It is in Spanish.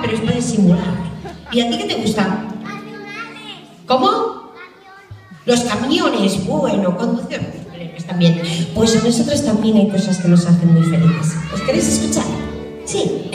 pero es para disimular. ¿Y a ti qué te gusta? ¿Cómo? Los camiones, bueno, conducción pues también. Pues a nosotros también hay cosas que nos hacen muy felices. ¿Os queréis escuchar? Sí.